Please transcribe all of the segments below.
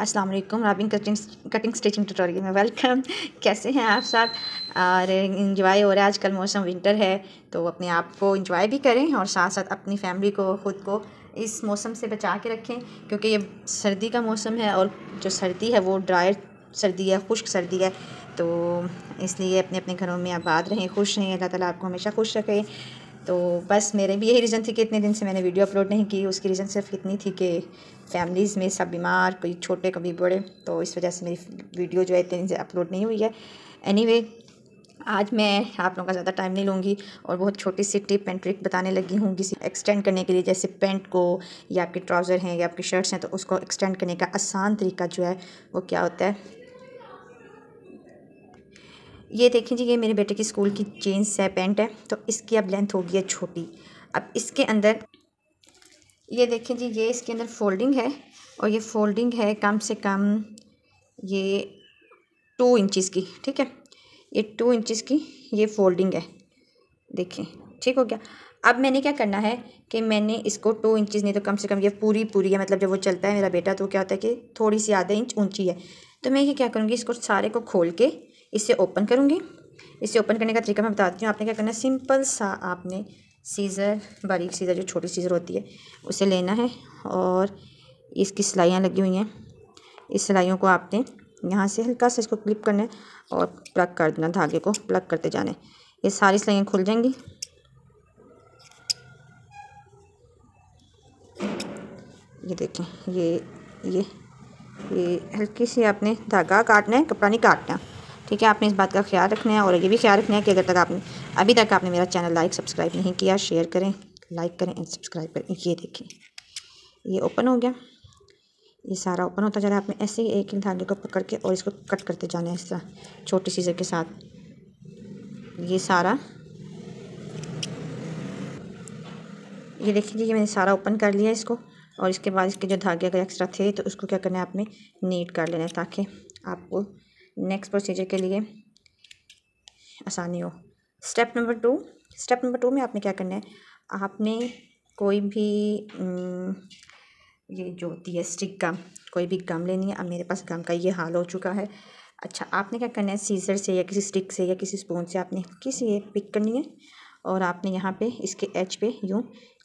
अस्सलाम वालेकुम, राबिन कटिंग कटिंग स्टिचिंग ट्यूटोरियल में वेलकम कैसे हैं आप सब? और इंजॉय हो रहा है, आजकल मौसम विंटर है तो अपने आप को इंजॉय भी करें और साथ साथ अपनी फैमिली को, ख़ुद को इस मौसम से बचा के रखें, क्योंकि ये सर्दी का मौसम है और जो सर्दी है वो ड्राई सर्दी है, खुश्क सर्दी है तो इसलिए अपने अपने घरों में आबाद रहें, खुश रहें, अल्लाह ताला आपको हमेशा खुश रखे। तो बस मेरे भी यही रीज़न थी कि इतने दिन से मैंने वीडियो अपलोड नहीं की। उसकी रीज़न सिर्फ़ इतनी थी कि फैमिलीज़ में सब बीमार कोई छोटे कभी बड़े। तो इस वजह से मेरी वीडियो जो है इतने दिन से अपलोड नहीं हुई है। एनी anyway, आज मैं आप लोगों का ज़्यादा टाइम नहीं लूँगी और बहुत छोटी सी टिप एंड ट्रिक बताने लगी हूँ किसी एक्सटेंड करने के लिए। जैसे पेंट को या आपके ट्राउज़र हैं या आपकी शर्ट्स हैं तो उसको एक्सटेंड करने का आसान तरीका जो है वो क्या होता है? ये देखें जी, ये मेरे बेटे की स्कूल की जीन्स है पेंट है तो इसकी अब लेंथ होगी है छोटी। अब इसके अंदर, ये देखें जी, ये इसके अंदर फोल्डिंग है और ये फोल्डिंग है कम से कम ये टू इंचज़ की, ठीक है? ये टू इंचज़ की ये फोल्डिंग है। देखें, ठीक हो गया? अब मैंने क्या करना है कि मैंने इसको टू इंचज़ नहीं तो कम से कम ये पूरी पूरी है मतलब जब वो चलता है मेरा बेटा तो क्या होता है कि थोड़ी सी आधा इंच ऊँची है। तो मैं ये क्या करूँगी, इसको सारे को खोल के इसे ओपन करूँगी। इसे ओपन करने का तरीका मैं बताती हूँ। आपने क्या करना है? सिंपल सा आपने सीज़र, बारीक सीज़र, जो छोटी सीज़र होती है, उसे लेना है और इसकी सिलाइयाँ लगी हुई हैं। इस सिलाइयों को आपने यहाँ से हल्का सा इसको क्लिप करना है और प्लग कर देना, धागे को प्लग करते जाना है। ये सारी सिलाइयाँ खुल जाएँगी। ये देखें, ये ये ये, हल्की सी आपने धागा काटना है, कपड़ा नहीं काटना। ठीक है, आपने इस बात का ख्याल रखना है और ये भी ख्याल रखना है कि अगर तक आपने, अभी तक आपने मेरा चैनल लाइक, सब्सक्राइब नहीं किया, शेयर करें, लाइक करें एंड सब्सक्राइब करें। ये देखें, ये ओपन हो गया। ये सारा ओपन होता जा रहा है। आपने ऐसे ही एक धागे को पकड़ के और इसको कट करते जाना है इस तरह, छोटी सीज़र के साथ। ये सारा, ये देखिए जी, ये मैंने सारा ओपन कर लिया इसको और इसके बाद इसके जो धागे अगर एक्स्ट्रा थे तो उसको क्या करना है, आपने नीट कर लेना है ताकि आपको नेक्स्ट प्रोसीजर के लिए आसानी हो। Step number two step number two में आपने क्या करना है? आपने कोई भी ये जो होती है स्टिक गम कोई भी गम लेनी है, अब मेरे पास गम का ये हाल हो चुका है। अच्छा आपने क्या करना है? सीज़र से या किसी स्टिक से या किसी स्पून से आपने किसी ये पिक करनी है और आपने यहाँ पे इसके एच पे यूँ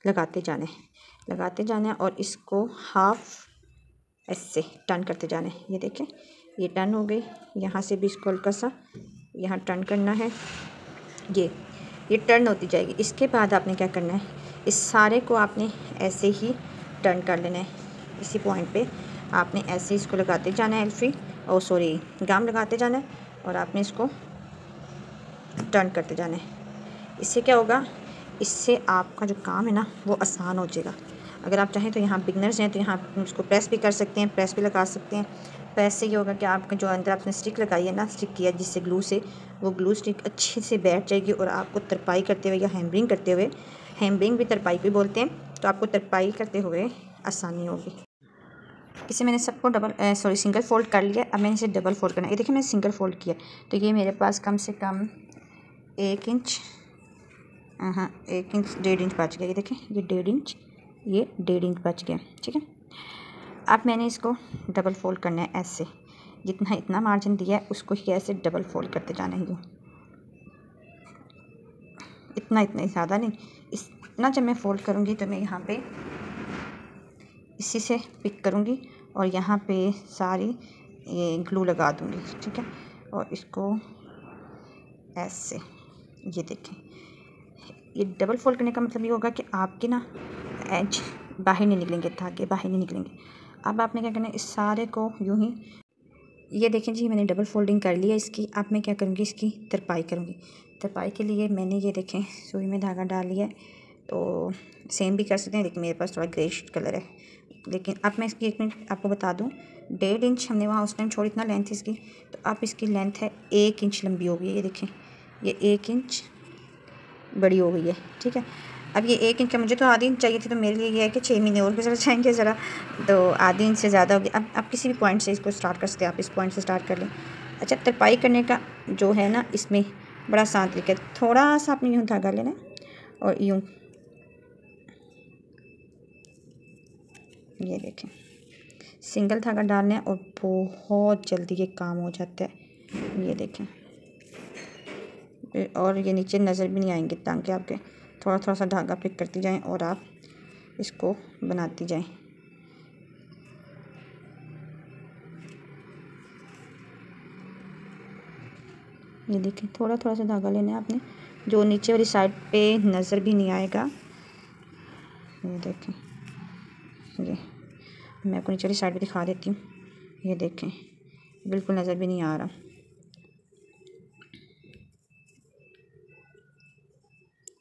लगाते जाना है। लगाते जाना है और इसको हाफ़ ऐसे टर्न करते जाना है। ये देखें, ये टर्न हो गई। यहाँ से भी इसको हल्का सा, यहाँ टर्न करना है। ये ये टर्न होती जाएगी। इसके बाद आपने क्या करना है? इस सारे को आपने ऐसे ही टर्न कर लेना है। इसी पॉइंट पे आपने ऐसे इसको लगाते जाना है, एल्फी। और सॉरी, गाम लगाते जाना है और आपने इसको टर्न करते जाना है। इससे क्या होगा? इससे आपका जो काम है ना, वो आसान हो जाएगा। अगर आप चाहें तो यहाँ बिगनर्स हैं तो यहाँ उसको प्रेस भी कर सकते हैं प्रेस भी लगा सकते हैं। प्रेस से ये होगा कि आपका जो अंदर आपने स्टिक लगाई है ना स्टिक किया जिससे ग्लू से, वो ग्लू स्टिक अच्छे से बैठ जाएगी और आपको तरपाई करते हुए या हैमरिंग करते हुए हैमरिंग भी तरपाई भी बोलते हैं तो आपको तरपाई करते हुए आसानी होगी। इसे मैंने सबको डबल सॉरी सिंगल फोल्ड कर लिया। अब मैंने इसे डबल फोल्ड करना है। देखिए, मैंने सिंगल फोल्ड किया। तो ये मेरे पास कम से कम एक इंच हाँ एक इंच, डेढ़ इंच बच गया। ये देखें, ये डेढ़ इंच, ये डेढ़ इंच बच गया, ठीक है? अब मैंने इसको डबल फोल्ड करना है ऐसे। जितना इतना मार्जिन दिया है, उसको ही ऐसे डबल फोल्ड करते जाना है इतना इतना ज़्यादा नहीं। इतना जब मैं फ़ोल्ड करूँगी तो मैं यहाँ पे इसी से पिक करूँगी और यहाँ पे सारी ये ग्लू लगा दूँगी, ठीक है? और इसको ऐसे, ये देखें। ये डबल फोल्ड करने का मतलब ये होगा कि आपके ना एज बाहर नहीं निकलेंगे, धागे बाहर नहीं निकलेंगे। अब आपने क्या करना है, इस सारे को यूँ ही, ये देखें जी, मैंने डबल फोल्डिंग कर लिया इसकी। अब मैं क्या करूँगी, इसकी तरपाई करूँगी। तरपाई के लिए मैंने ये देखें, सुई में धागा डाल लिया तो सेम भी कर सकते हैं, लेकिन मेरे पास थोड़ा ग्रेश कलर है। लेकिन अब मैं इसकी एक मिनट आपको बता दूँ, डेढ़ इंच हमने वहाँ उस टाइम छोड़ी, इतना लेंथ इसकी। तो अब इसकी लेंथ है एक इंच लंबी होगी, ये देखें। ये एक इंच बड़ी हो गई है, ठीक है? अब ये एक इंच का मुझे तो आधी इंच चाहिए थी तो मेरे लिए ये है कि छः महीने और गुजर जाएँगे ज़रा। तो आधी इंच से ज़्यादा होगी अब आप किसी भी पॉइंट से इसको स्टार्ट कर सकते हैं आप, इस पॉइंट से स्टार्ट कर लें। अच्छा तरपाई करने का जो है ना, इसमें बड़ा आसान तरीका है थोड़ा सा आपने यूँ धागा लेना और यूँ। ये देखें सिंगल धागा डालना है और बहुत जल्दी ये काम हो जाता है। ये देखें। और ये नीचे नज़र भी नहीं आएँगे ताकि आपके थोड़ा थोड़ा सा धागा पिक करती जाएँ और आप इसको बनाती जाएँ। ये देखें थोड़ा थोड़ा सा धागा लेना है आपने, जो नीचे वाली साइड पे नज़र भी नहीं आएगा। ये देखें, ये मैं आपको नीचे वाली साइड पे दिखा देती हूँ। ये देखें, बिल्कुल नज़र भी नहीं आ रहा।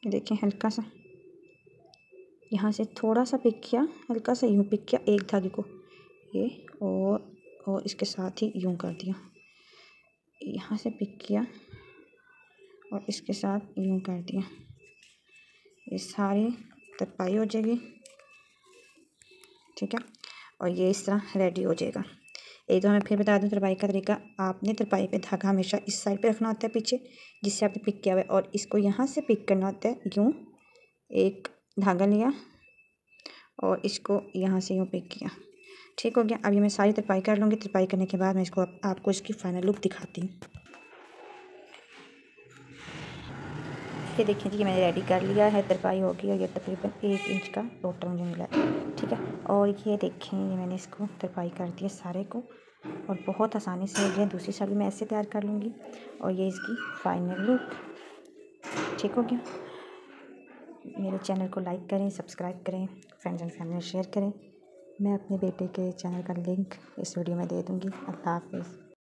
ये देखें हल्का सा। यहाँ से थोड़ा सा पिक किया, हल्का सा यूँ पिक किया एक धागे को। ये और और इसके साथ ही यूँ कर दिया। यहाँ से पिक किया और इसके साथ यूँ कर दिया। ये सारी तरपाई हो जाएगी। ठीक है? और ये इस तरह रेडी हो जाएगा। एक तो मैं फिर बता दूँ, तरपाई का तरीका आपने तरपाई पे धागा हमेशा इस साइड पे रखना होता है पीछे, जिससे आपने पिक किया हुआ है। और इसको यहाँ से पिक करना होता है, यूँ एक धागा लिया और इसको यहाँ से यूँ पिक किया। ठीक हो गया? अभी मैं सारी तरपाई कर लूँगी। तरपाई करने के बाद मैं इसको आपको इसकी फ़ाइनल लुक दिखाती हूँ। ये देखिए जी मैंने रेडी कर लिया है तरपाई हो गई और ये तकरीबन एक इंच का टोटल मुझे मिला है, ठीक है? और ये देखें ये मैंने इसको तरपाई कर दिया सारे को और बहुत आसानी से गया। दूसरी साइड मैं ऐसे तैयार कर लूँगी और ये इसकी फाइनल लुक ठीक हो गया? मेरे चैनल को लाइक करें सब्सक्राइब करें फ्रेंड्स एंड फैमिली शेयर करें। मैं अपने बेटे के चैनल का लिंक इस वीडियो में दे दूँगी। अल्लाह हाफिज़।